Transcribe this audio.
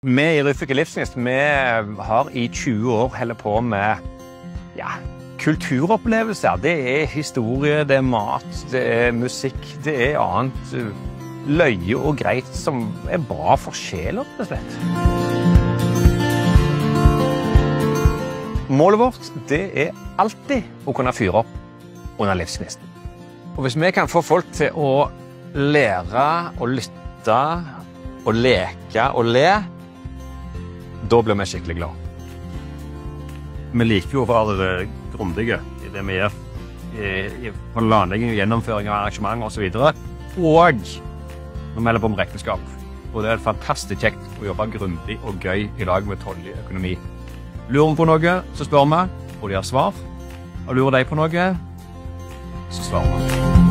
Vi i Ryfylke Livsgnist har i 20 år holdt på med ja, kulturopplevelser. Det er historie, det er mat, det er musikk, det er annet løye og greit som er bra for sjela, rett og slett. Målet vårt det er alltid å kunne fyre opp under livsgnisten. Og hvis vi kan få folk til å lære og lytte og leke og le, da blir vi skikkelig glad. Vi liker jo å være grundige i det vi gjør i, planlegging og gjennomføring av arrangement osv. Og, og vi melder på om regnskap. Og det er fantastisk kjekt å jobbe grundig og gøy i lag med Tolje økonomi. Lurer vi på noe, så spør vi, og de har svar. Og lurer de på noe, så svarer vi.